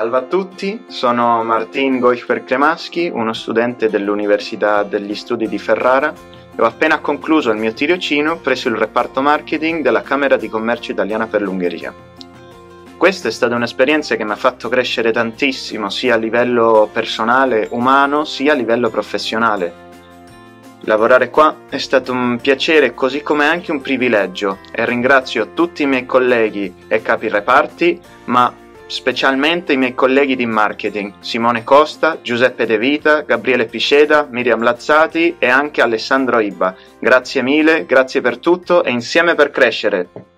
Salve a tutti, sono Martin Goichper Kremaschi, uno studente dell'Università degli Studi di Ferrara e ho appena concluso il mio tirocino presso il reparto marketing della Camera di Commercio Italiana per l'Ungheria. Questa è stata un'esperienza che mi ha fatto crescere tantissimo, sia a livello personale, umano, sia a livello professionale. Lavorare qua è stato un piacere così come anche un privilegio e ringrazio tutti i miei colleghi e capi reparti, ma specialmente i miei colleghi di marketing, Simone Costa, Giuseppe De Vita, Gabriele Pisceda, Miriam Lazzati e anche Alessandro Ibba. Grazie mille, grazie per tutto e insieme per crescere!